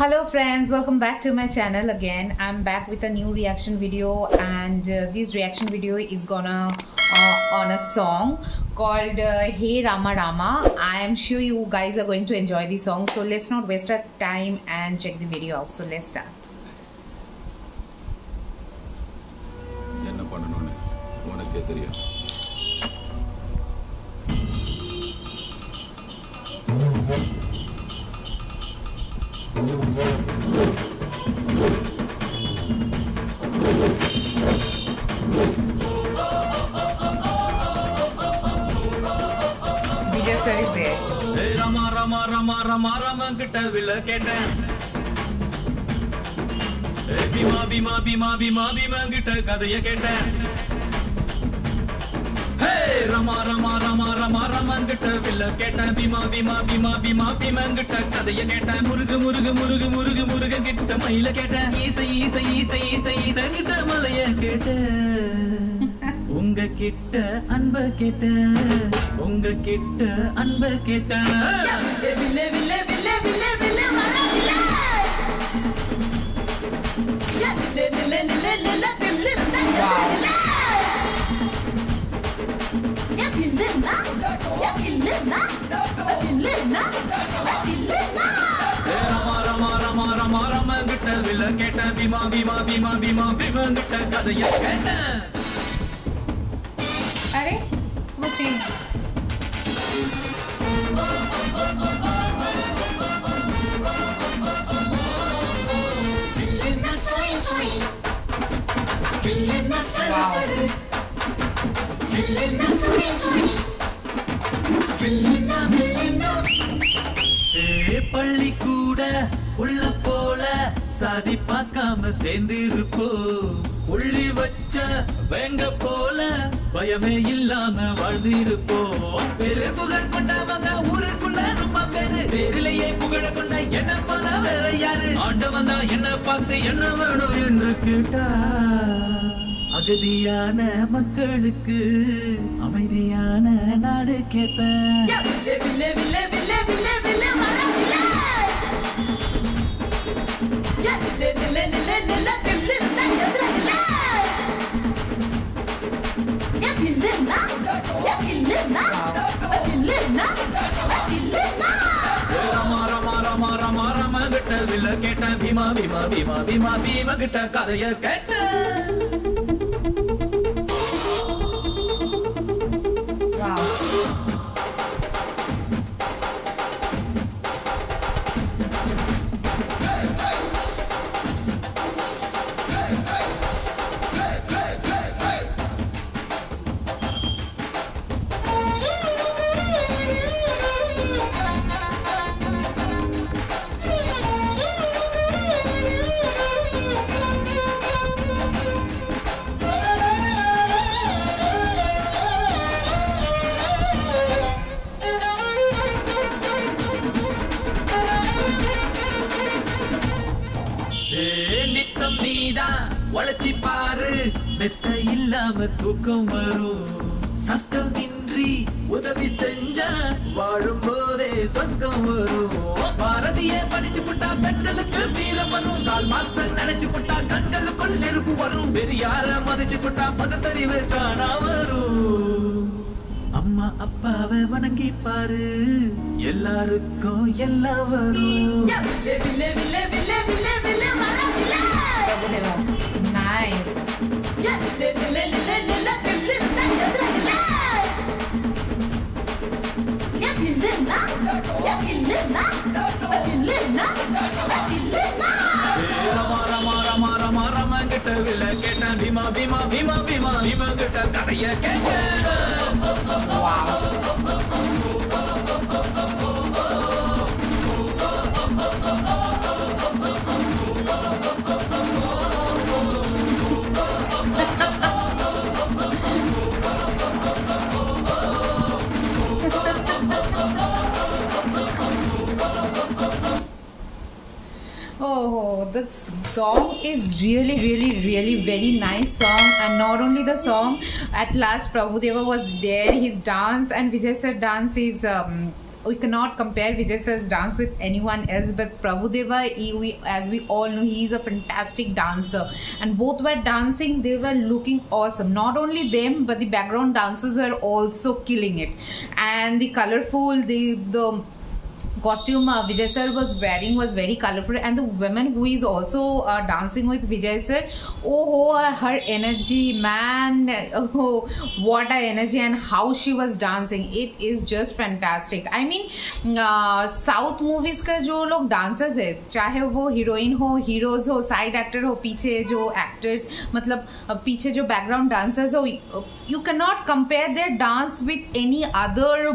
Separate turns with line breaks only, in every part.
Hello friends, welcome back to my channel again. I'm back with a new reaction video and uh, this reaction video is gonna uh, on a song called uh, Hey Rama Rama. I am sure you guys are going to enjoy the song so let's not waste our time and check the video out. So let's start.
என்ன பண்ணணும்னு உனக்கே தெரியும்
ரமா ரமா ரமா ரமா ரமா கிட்ட வில்ல கேட்டேன். பீமா பீமா பீமா பீமா பீமா கிட்ட கதைய கேட்டேன். ரமா ரமா ரமா ரமா ரமா கிட்ட வில்ல கேட்டேன் பீமா பீமா பிமா பீமா பீமா கிட்ட கதைய கேட்டேன் முருகு முருகு முருகு முருகு முருகு கிட்ட மயில கேட்டேன் ஈசை ஈசை ஈசை ஈசை ஈசை கிட்ட மலைய கேட்டேன் உங்க கிட்ட அன்ப கேட்ட உங்க கிட்ட அன்ப கேட்ட.
வில்லே வில்லே வில்லே வில்லே
கேட்ட பீமா பீமா பீமா பீமா பீமங்கிட்ட கதைய கேட்டேன்
அரே முச்சி Feeling my sun, sun. Feeling my sweet,
sweet. பள்ளி கூட உள்ள போல சாதி பார்க்காம சேர்ந்து உள்ளி வச்ச வெங்க போல பயமே இல்லாம வாழ்ந்து பெரு புகழ் கொண்டவங்க ஊருக்குள்ள ரொம்ப பேரு. பேரிலேயே புகழ கொண்ட என்ன போல வேற யாரு? ஆண்டவன் தான் என்ன பார்த்து என்ன வேணும் என்று கேட்டா. அகதியான மக்களுக்கு அமைதியான நாடு கேட்பேன்
வில்ல
கேட்ட பீமா பீமா பீமா பீமா பீமா கிட்ட கதைய கேட்ட. நீதான் உழைச்சி பாரு. மெத்த இல்லாம தூக்கம் வரும். சத்தம் நின்றி உதவி செஞ்சா வாழும் போதே சொர்க்கம் வரும். பாரதிய படிச்சு புட்டா பெண்களுக்கு வீரம் வரும். கால் மார்க்சன் நினைச்சு புட்டா கண்களுக்குள் நெருப்பு வரும். பெரியார மதிச்சு புட்டா பகுத்தறிவு காணா வரும். அம்மா அப்பாவை வணங்கி பாரு. எல்லாருக்கும் எல்லாம் வரும்.
Prabhudeva. Nice.
ஏ நில்லே நில்லே நில்லே நில்லே தில்லு எதிர நில்லே ஏ பில்லுனா ஏ பில்லுனா பில்லுனா பில்லுனா
ஏ ரமா ரமா ரமா ரமா ரமா கிட்ட வில்ல கேட்ட பீமா பீமா பீமா பீமா பீமா கிட்ட கதைய கேட்ட
the song is really, really, really very nice song. And not only the song, at last Prabhudeva was there. His dance and Vijay sir dance is um, we cannot compare Vijay sir's dance with anyone else. But Prabhudeva, he, we, as we all know, he is a fantastic dancer, and both were dancing. They were looking awesome. Not only them, but the background dancers were also killing it, and the colorful, the the costume uh, Vijay sir was wearing was very colorful and the woman who is also uh, dancing with Vijay sir oh, oh her energy man oh what a energy and how she was dancing it is just fantastic I mean uh, south movies का जो लोग dancers है चाहे वो heroine हो heroes हो side actor हो पीछे जो एक्टर्स मतलब uh, पीछे जो बैकग्राउंड डांसर्स हो you can not compare their dance with any other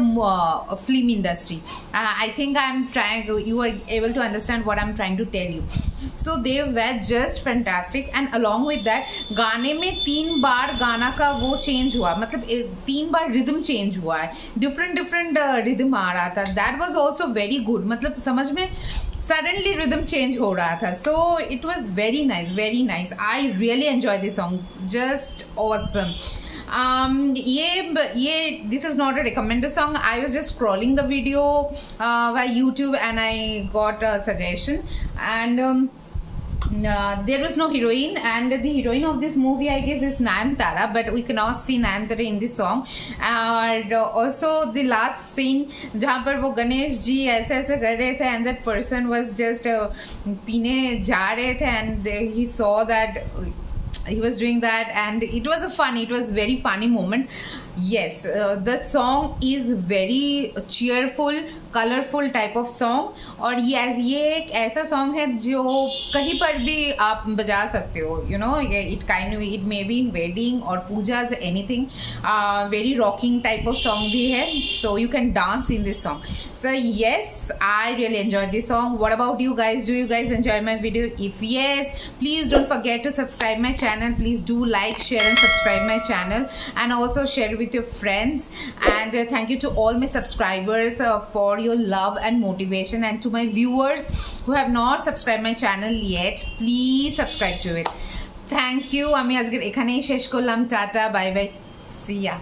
film industry I think i'm trying you are able to understand what i'm trying to tell you so they were just fantastic and along with that गाने में तीन बार गाना का वो change हुआ मतलब तीन बार रिदम चेंज हुआ है डिफरेंट डिफरेंट रिदम आ रहा था that was also very good मतलब समझ में suddenly rhythm change ho raha tha so it was very nice very nice i really enjoyed this song just awesome um ye ye this is not a recommended song i was just scrolling the video uh, by youtube and i got a suggestion and um, uh, there was no heroine and the heroine of this movie i guess is Nayantara but we cannot see Nayantara in this song and uh, also the last scene जहाँ पर वो गणेश जी ऐसे ऐसे कर रहे थे and that person was just uh, पीने जा रहे थे and they, he saw that he was doing that and it was a funny it was very funny moment yes uh, the song is very colourful type of song और ये ये एक ऐसा song है जो कहीं पर भी आप बजा सकते हो you know it kind it may be wedding और puja anything very rocking type of song भी है. So you can dance in this song so yes I real enjoy this song what about you guys do you guys enjoy my video if yes please don't forget to subscribe my channel please do like share and subscribe my channel and also share with with your friends and uh, thank you to all my subscribers uh, for your love and motivation and to my viewers who have not subscribed my channel yet please subscribe to it thank you আমি আজকে এখানেই শেষ করলাম tata bye bye see ya